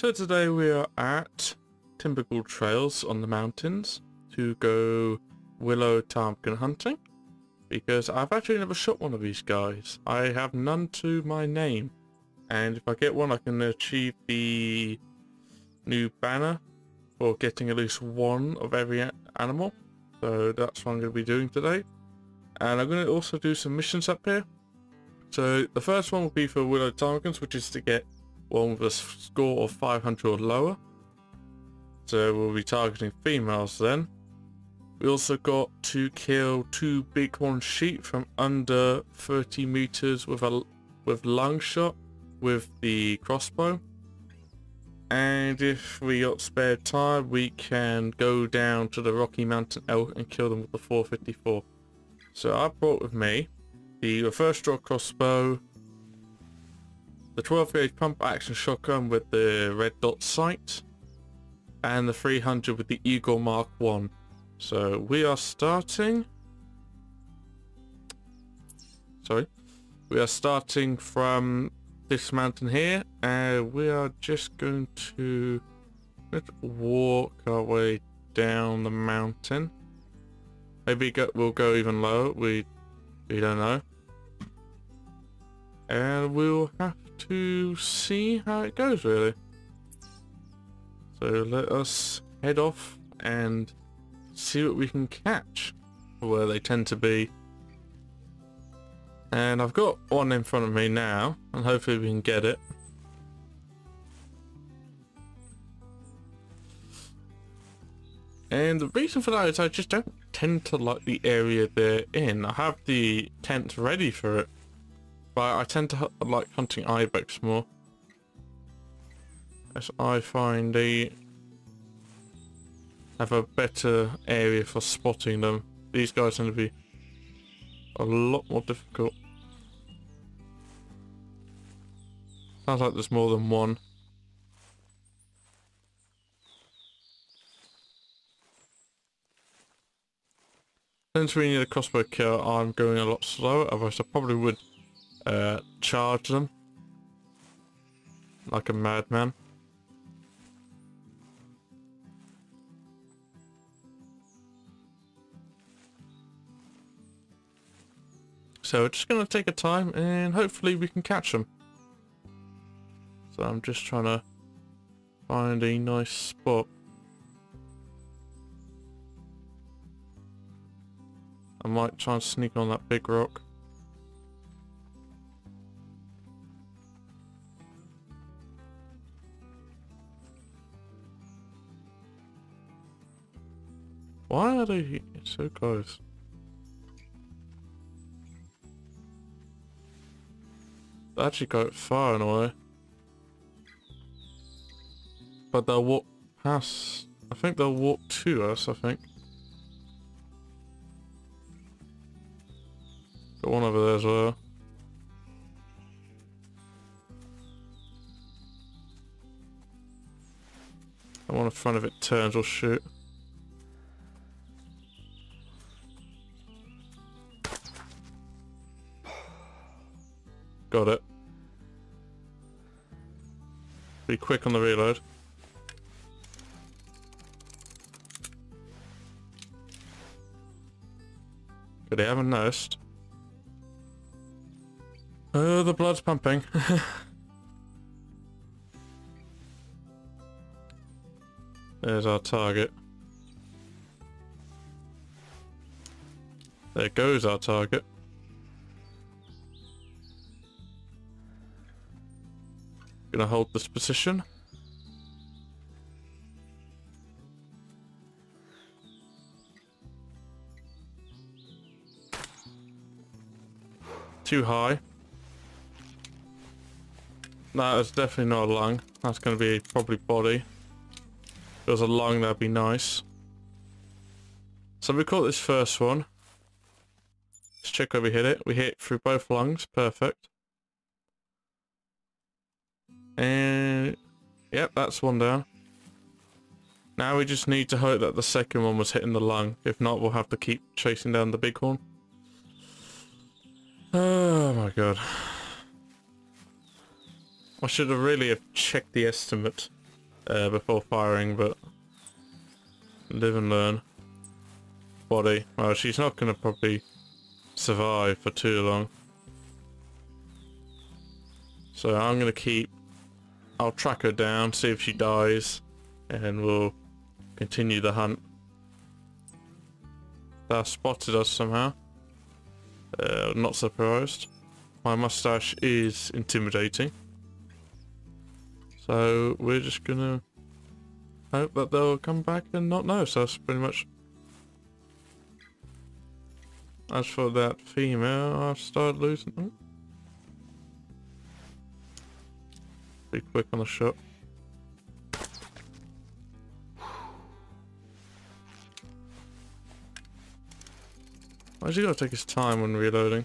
So today we are at Timbergold Trails on the mountains to go willow ptarmigan hunting because I've actually never shot one of these guys. I have none to my name and if I get one I can achieve the new banner for getting at least one of every animal. So that's what I'm going to be doing today. And I'm going to also do some missions up here. So the first one will be for willow ptarmigans which is to get one with a score of 500 or lower. So we'll be targeting females then. We also got to kill two bighorn sheep from under 30 meters with a with lung shot with the crossbow. And if we got spare time, we can go down to the Rocky Mountain elk and kill them with the 454. So I brought with me the reverse draw crossbow, the 12 gauge pump action shotgun with the red dot sight and the 300 with the Eagle Mark 1. So we are starting. Sorry. We are starting from this mountain here and we are just going to walk our way down the mountain. Maybe go, we'll go even lower we we don't know. And we'll have to see how it goes really. So let us head off and see what we can catch where they tend to be. And I've got one in front of me now and hopefully we can get it. And the reason for that is I just don't tend to like the area they're in. I have the tent ready for it but I tend to like hunting ibex more. As I find they have a better area for spotting them. These guys tend to be a lot more difficult. Sounds like there's more than one. Since we need a crossbow kill, I'm going a lot slower, otherwise I probably would uh, charge them like a madman. So we're just going to take a time and hopefully we can catch them. So I'm just trying to find a nice spot. I might try and sneak on that big rock. Why are they so close? They actually go far and away. But they'll walk past... I think they'll walk to us, I think. Got one over there as well. The one in front of it turns or shoot. Got it. Be quick on the reload. Good, they haven't noticed. Oh, the blood's pumping. There's our target. There goes our target. Gonna hold this position. Too high. That is definitely not a lung. That's to be probably body. If it was a lung, that'd be nice. So we caught this first one. Let's check where we hit it. We hit through both lungs. Perfect. And yep, that's one down. Now we just need to hope that the second one was hitting the lung. If not, we'll have to keep chasing down the bighorn. Oh my god. I should have really have checked the estimate uh, before firing, but live and learn. Body. Well, she's not going to probably survive for too long. So I'm going to keep... I'll track her down, see if she dies, and we'll continue the hunt. That spotted us somehow. Uh, not surprised. My mustache is intimidating. So we're just gonna hope that they'll come back and not know. So that's pretty much. As for that female, I've started losing. Be quick on the shot. Why's he gotta take his time when reloading?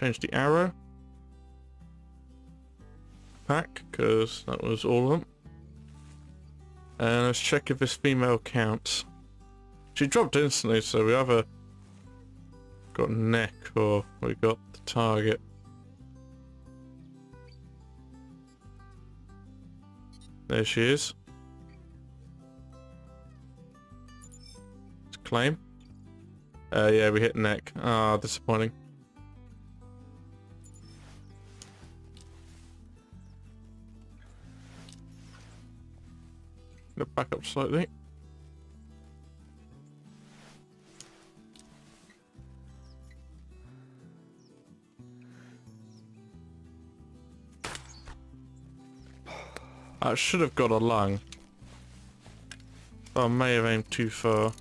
change the arrow pack because that was all of them. And let's check if this female counts. She dropped instantly, so we either got neck or we got the target. There she is. Let's claim. Uh, yeah, we hit neck. Ah, oh, disappointing. Back up slightly. I should have got a lung. I may have aimed too far.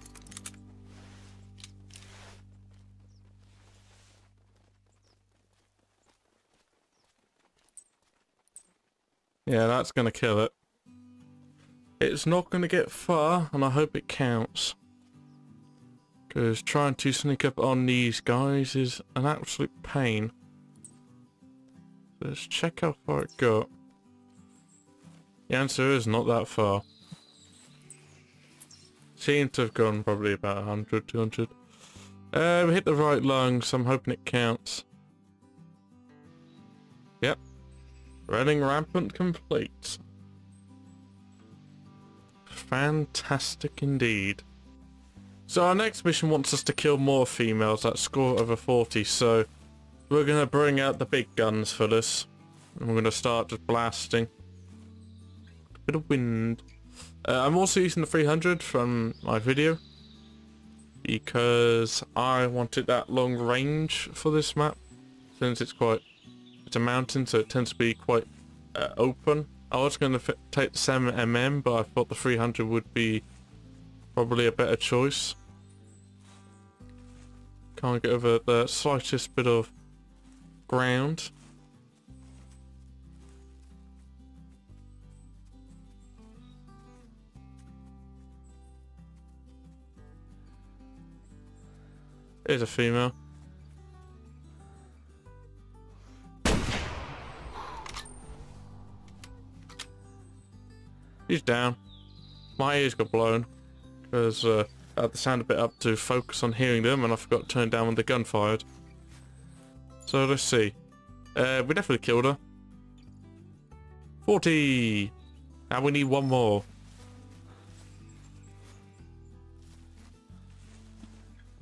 Yeah, that's gonna kill it. It's not going to get far, and I hope it counts. Because trying to sneak up on these guys is an absolute pain. Let's check how far it got. The answer is not that far. Seems to have gone probably about 100, 200. Uh, we hit the right lung, so I'm hoping it counts. Yep. Running rampant complete. Fantastic indeed. So our next mission wants us to kill more females that score over 40, so we're going to bring out the big guns for this. And we're going to start just blasting. Bit of wind. Uh, I'm also using the 300 from my video because I wanted that long range for this map since it's quite it's a mountain so it tends to be quite uh, open I was going to take the 7mm, but I thought the 300 would be probably a better choice. Can't get over the slightest bit of ground. Here's a female. He's down. My ears got blown because uh, I had the sound a bit up to focus on hearing them and I forgot to turn down when the gun fired. So let's see. Uh, we definitely killed her. 40! Now we need one more.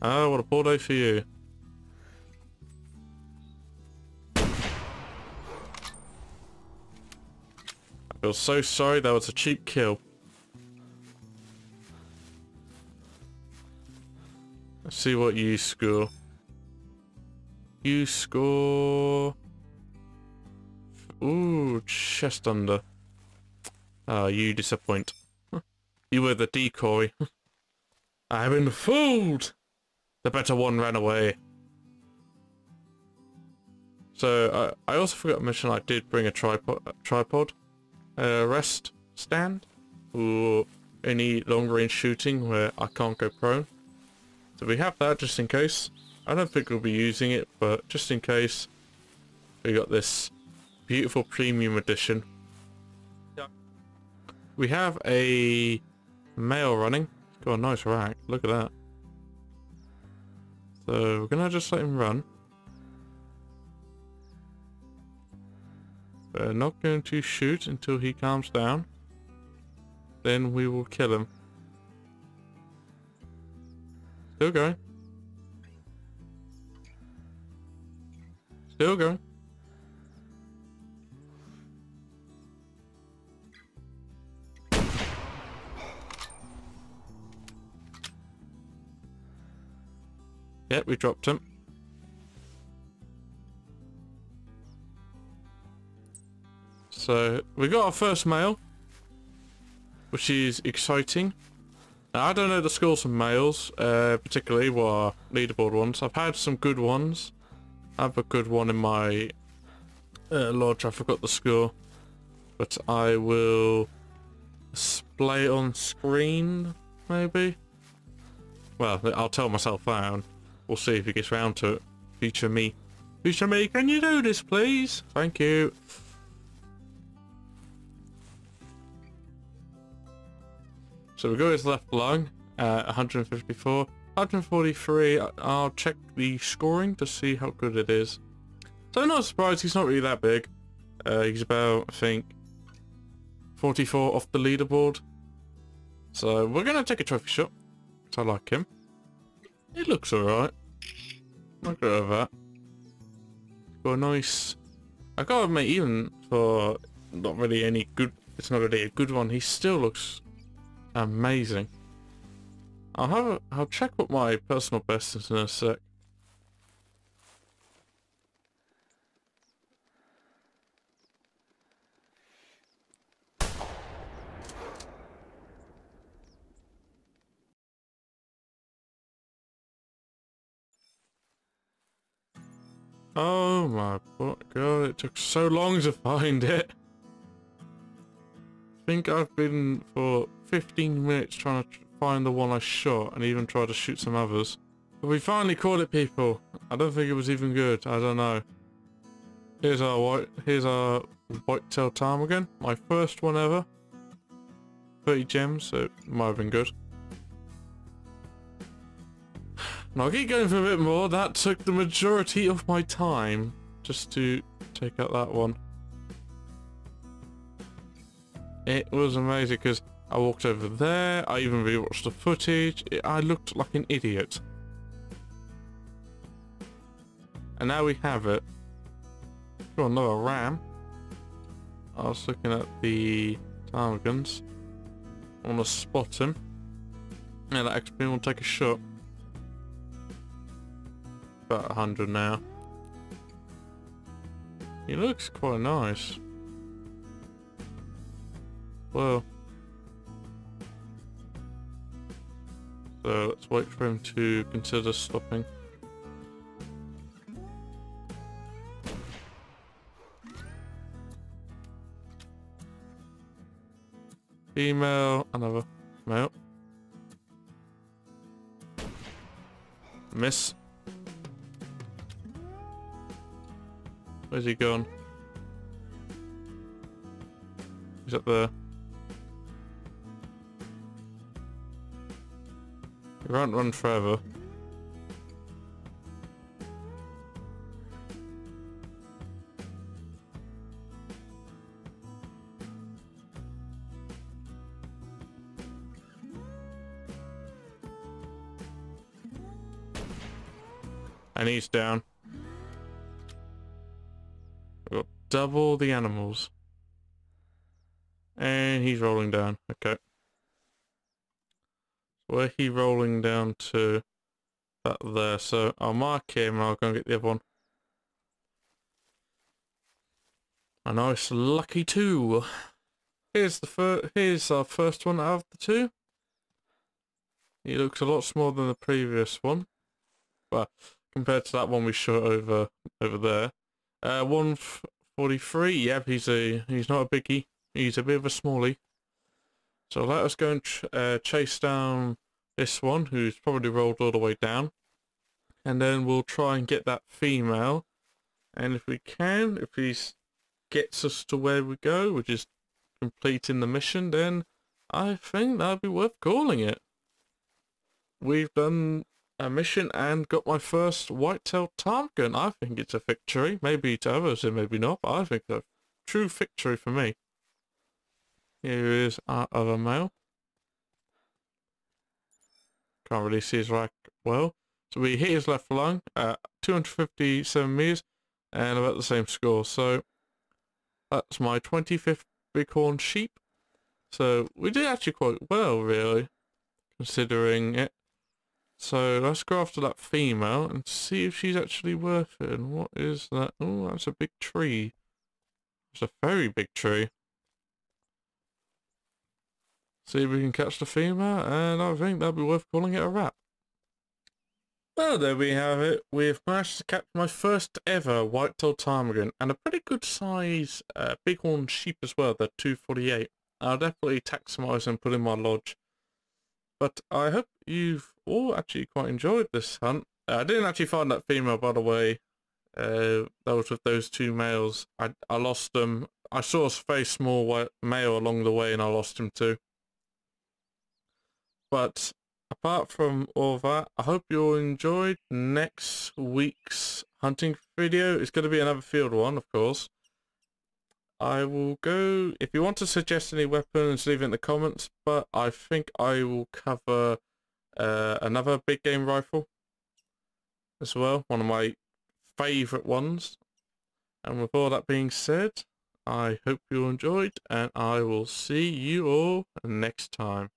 Oh, what a poor day for you. I feel so sorry that was a cheap kill. Let's see what you score. You score... Ooh, chest under. Ah, oh, you disappoint. You were the decoy. I've been fooled! The better one ran away. So, I, I also forgot to mention I did bring a tripod. tripod uh, rest stand or any long range shooting where I can't go prone. So we have that just in case. I don't think we'll be using it, but just in case, we got this beautiful premium edition. Yeah. We have a male running. Got a nice rack. Look at that. So we're gonna just let him run. We're not going to shoot until he calms down. Then we will kill him. Still going. Still going. Yep, we dropped him. So, we got our first male, which is exciting. Now, I don't know the scores from males, uh, particularly what are leaderboard ones. I've had some good ones. I have a good one in my uh, lodge, I forgot the score. But I will display on screen, maybe? Well, I'll tell myself that. We'll see if he gets round to it. Future me. Future me, can you do this, please? Thank you. So we go his left lung, uh, 154. 143, I'll check the scoring to see how good it is. So I'm not surprised, he's not really that big. Uh, he's about, I think, 44 off the leaderboard. So we're going to take a trophy shot. I like him. It looks alright. Look at that. Got a nice... I gotta admit, even for not really any good... It's not really a good one, he still looks amazing. I'll have a, I'll check what my personal best is in a sec. Oh my god, it took so long to find it. I think I've been for 15 minutes trying to find the one I shot and even tried to shoot some others. But we finally caught it people. I don't think it was even good, I don't know. Here's our white, here's our white-tailed ptarmigan, my first one ever. 30 gems, so it might have been good. And I'll keep going for a bit more. That took the majority of my time just to take out that one. It was amazing because I walked over there. I even rewatched the footage. It, I looked like an idiot. And now we have it. Got another ram. I was looking at the ptarmigans. I want to spot him. Yeah, that XP will take a shot about 100 now. He looks quite nice. Well. So let's wait for him to consider stopping. Female, another male. Miss. Where's he gone? He's up there. He won't run forever. And he's down double the animals. And he's rolling down. Okay. So Where he rolling down to? That there. So I'll mark him and I'll go and get the other one. A nice lucky two. Here's the first. Here's our first one out of the two. He looks a lot smaller than the previous one. Well, compared to that one we shot over over there. Uh, one 43, yep, he's a he's not a biggie. He's a bit of a smallie. So let us go and ch uh, chase down this one, who's probably rolled all the way down. And then we'll try and get that female. And if we can, if he gets us to where we go, which is completing the mission, then I think that'd be worth calling it. We've done a mission and got my first white-tailed ptarmigan. I think it's a victory. Maybe to others and maybe not, but I think I've true victory for me. Here is our other male. Can't really see his rack well. So we hit his left lung at 257 meters and about the same score. So that's my 25th bighorn sheep. So we did actually quite well, really, considering it. So let's go after that female and see if she's actually worth it. And what is that? Oh, that's a big tree. It's a very big tree. See if we can catch the female, and I think that'll be worth calling it a wrap. Well, there we have it. We've managed to catch my first ever white-tailed ptarmigan, and a pretty good size uh, bighorn sheep as well, the 248. I'll definitely taximize and put in my lodge. But I hope you've all actually quite enjoyed this hunt. I didn't actually find that female, by the way. Uh, that was with those two males. I, I lost them. I saw a very small male along the way and I lost him too. But apart from all that, I hope you all enjoyed. Next week's hunting video It's going to be another field one, of course. I will go, if you want to suggest any weapons, leave it in the comments, but I think I will cover uh, another big game rifle as well, one of my favourite ones. And with all that being said, I hope you enjoyed, and I will see you all next time.